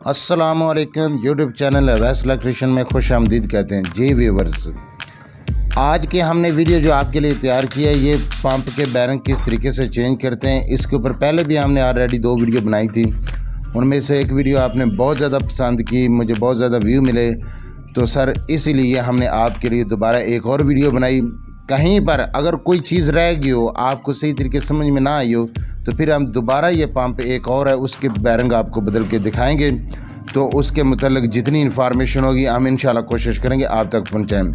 असलकम YouTube channel Awais electrician में खुश आमदीद कहते हैं, जी व्यूवर्स। आज के हमने वीडियो जो आपके लिए तैयार किया है, ये पंप के बैरंग किस तरीके से चेंज करते हैं, इसके ऊपर पहले भी हमने ऑलरेडी दो वीडियो बनाई थी, उनमें से एक वीडियो आपने बहुत ज़्यादा पसंद की, मुझे बहुत ज़्यादा व्यू मिले तो सर इसीलिए हमने आपके लिए दोबारा एक और वीडियो बनाई कहीं पर अगर कोई चीज़ रह गई हो, आपको सही तरीके समझ में ना आई हो तो फिर हम दोबारा ये पंप एक और है, उसके बैरंग आपको बदल के दिखाएँगे। तो उसके मतलब जितनी इन्फॉर्मेशन होगी, हम इन कोशिश करेंगे आप तक पहुँचाएँ।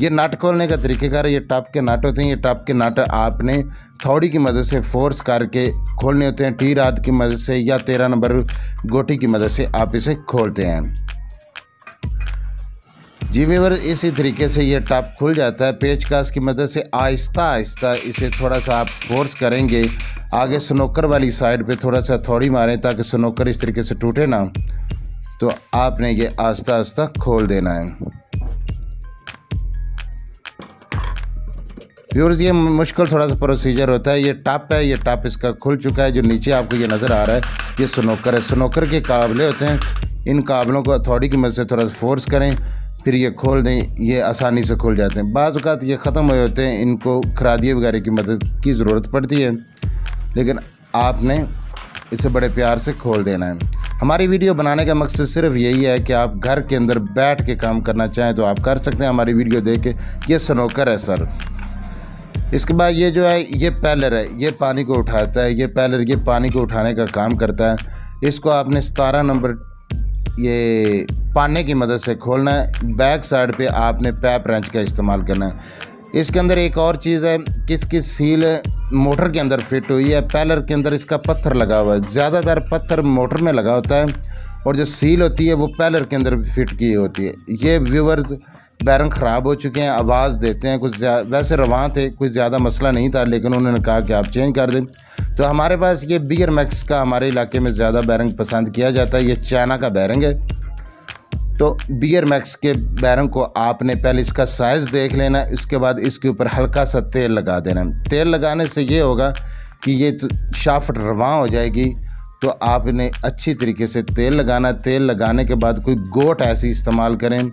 ये नट खोलने का तरीक़ेकार ये टप के नट होते हैं, ये टप के नट आपने थौड़ी की मदद से फोर्स करके खोलने होते हैं टी रात की मदद से या तेरह नंबर गोटी की मदद से आप इसे खोलते हैं। जी वीवर इसी तरीके से ये टप खुल जाता है। पेचकास की मदद से आहिस्ता आहिस्ता इसे थोड़ा सा आप फोर्स करेंगे। आगे स्नोकर वाली साइड पे थोड़ा सा थोड़ी मारें ताकि स्नोकर इस तरीके से टूटे ना। तो आपने ये आहिस्ता आहिस्ता खोल देना है। व्यूर्स ये मुश्किल थोड़ा सा प्रोसीजर होता है। ये टप है, ये टप इसका खुल चुका है। जो नीचे आपको ये नज़र आ रहा है, ये स्नोकर है। स्नोकर के काबले होते हैं। इन काबलों को थोड़ी की मदद से थोड़ा सा फोर्स करें। फिर ये खोल दें, ये आसानी से खुल जाते हैं। बाज़ अवत ये ख़त्म हो जाते हैं, इनको खरादिए वगैरह की मदद की ज़रूरत पड़ती है। लेकिन आपने इसे बड़े प्यार से खोल देना है। हमारी वीडियो बनाने का मकसद सिर्फ़ यही है कि आप घर के अंदर बैठ के काम करना चाहें तो आप कर सकते हैं। हमारी वीडियो देख के ये सनोकर है सर। इसके बाद ये जो है, ये पैलर है, ये पानी को उठाता है, ये पैलर, ये पानी को उठाने का काम करता है। इसको आपने सतारह नंबर ये पाने की मदद से खोलना है। बैक साइड पे आपने पैप रेंच का इस्तेमाल करना है। इसके अंदर एक और चीज़ है कि इसकी सील मोटर के अंदर फिट हुई है। पैलर के अंदर इसका पत्थर लगा हुआ है। ज़्यादातर पत्थर मोटर में लगा होता है। और जो सील होती है, वो पैलर के अंदर फिट की होती है। ये व्यूवर्स बैरंग ख़राब हो चुके हैं, आवाज़ देते हैं, कुछ वैसे रवान थे, कुछ ज़्यादा मसला नहीं था, लेकिन उन्होंने कहा कि आप चेंज कर दें। तो हमारे पास ये बियर मैक्स का हमारे इलाके में ज़्यादा बैरंग पसंद किया जाता है, ये चाइना का बैरंग है। तो बियर मैक्स के बैरंग को आपने पहले इसका साइज़ देख लेना, इसके बाद इसके ऊपर हल्का सा तेल लगा देना। तेल लगाने से ये होगा कि ये तो शाफ्ट रवा हो जाएगी तो आपने अच्छी तरीके से तेल लगाना, तेल लगाने के बाद कोई गोट ऐसी इस्तेमाल करें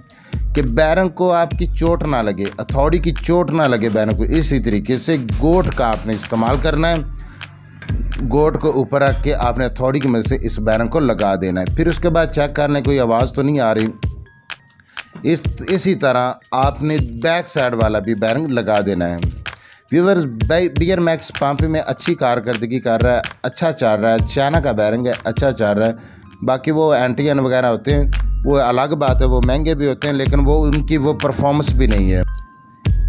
कि बैरंग को आपकी चोट ना लगे अथॉडी की चोट ना लगे बैरंग को। इसी तरीके से गोट का आपने इस्तेमाल करना है। गोट को ऊपर रख के आपने थोड़ी की मदद से इस बैरंग को लगा देना है। फिर उसके बाद चेक करने कोई आवाज़ तो नहीं आ रही। इस, इसी तरह आपने बैक साइड वाला भी बैरंग लगा देना है। व्यूवर्स बियर मैक्स पंप में अच्छी कारकर्दगी कर रहा है अच्छा चल रहा है, चाइना का बैरंग है अच्छा चल रहा है। बाकी वो एंटीजन वगैरह होते हैं, वो अलग बात है, वो महँगे भी होते हैं, लेकिन वो उनकी वो परफॉर्मेंस भी नहीं है।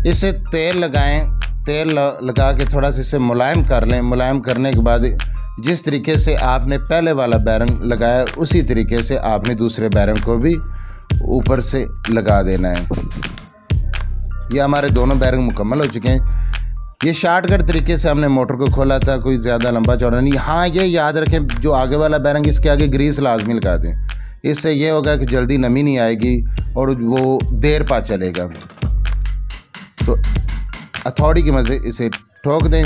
इसे तेल लगाएँ, तेल लगा के थोड़ा सा इसे मुलायम कर लें। मुलायम करने के बाद जिस तरीके से आपने पहले वाला बैरंग लगाया, उसी तरीके से आपने दूसरे बैरंग को भी ऊपर से लगा देना है। ये हमारे दोनों बैरंग मुकम्मल हो चुके हैं। ये शार्टकट तरीके से हमने मोटर को खोला था, कोई ज़्यादा लंबा चौड़ा नहीं। हाँ ये याद रखें, जो आगे वाला बैरंग इसके आगे ग्रीस लाजमी लगा दें। इससे ये होगा कि जल्दी नमी नहीं आएगी और वो देर पा चलेगा। तो अथॉडी की से इसे ठोक दें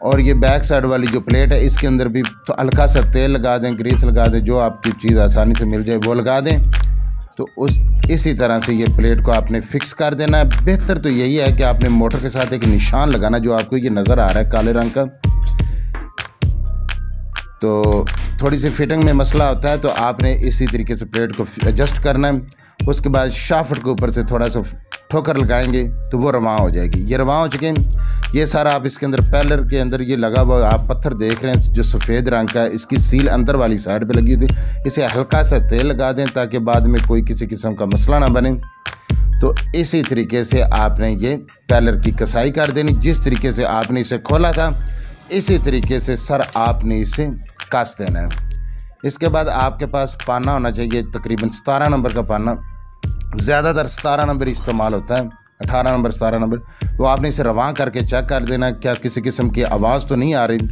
और ये बैक साइड वाली जो प्लेट है, इसके अंदर भी तो हल्का सा तेल लगा दें ग्रीस लगा दें, जो आपकी चीज़ आसानी से मिल जाए, वो लगा दें। तो उस, इसी तरह से ये प्लेट को आपने फिक्स कर देना है। बेहतर तो यही है कि आपने मोटर के साथ एक निशान लगाना जो आपको ये नज़र आ रहा है काले रंग का। तो थोड़ी सी फिटिंग में मसला होता है तो आपने इसी तरीके से प्लेट को एडजस्ट करना है। उसके बाद शाफ्ट के ऊपर से थोड़ा सा ठोकर लगाएँगे तो वो रवा हो जाएगी। ये रवा हो चुके हैं। ये सारा आप इसके अंदर पैलर के अंदर ये लगा हुआ आप पत्थर देख रहे हैं, जो सफ़ेद रंग का है। इसकी सील अंदर वाली साइड पे लगी हुई थी। इसे हल्का सा तेल लगा दें ताकि बाद में कोई किसी किस्म का मसला ना बने। तो इसी तरीके से आपने ये पैलर की कसाई कर देनी। जिस तरीके से आपने इसे खोला था, इसी तरीके से सर आपने इसे कस देना है। इसके बाद आपके पास पाना होना चाहिए, तकरीबन सतारह नंबर का पाना। ज़्यादातर सतारह नंबर इस्तेमाल होता है, अठारह नंबर, सतारह नंबर। तो आपने इसे रवा करके चेक कर देना क्या किसी किस्म की आवाज़ तो नहीं आ रही।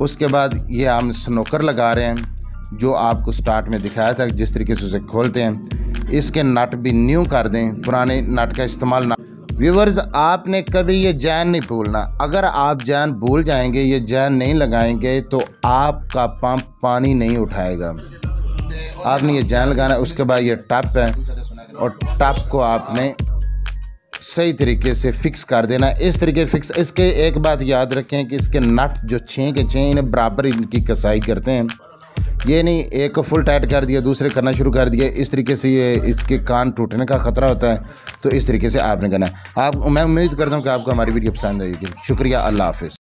उसके बाद ये हम स्नोकर लगा रहे हैं, जो आपको स्टार्ट में दिखाया था, जिस तरीके से उसे खोलते हैं। इसके नट भी न्यू कर दें, पुराने नट का इस्तेमाल ना व्यूवर्स आपने कभी ये जैन नहीं भूलना। अगर आप जैन भूल जाएँगे, ये जैन नहीं लगाएँगे तो आपका पंप पानी नहीं उठाएगा। आपने ये जैन लगाना, उसके बाद ये टप है, और टप को आपने सही तरीके से फिक्स कर देना। इस तरीके फिक्स इसके एक बात याद रखें कि इसके नट जो छः के छः इन्हें बराबर इनकी कसाई करते हैं। ये नहीं, एक फुल टाइट कर दिया, दूसरे करना शुरू कर दिया। इस तरीके से ये इसके कान टूटने का ख़तरा होता है तो इस तरीके से आपने करना है। आप, मैं उम्मीद करता हूँ कि आपको हमारी वीडियो पसंद आएगी शुक्रिया, अल्लाह हाफिज़।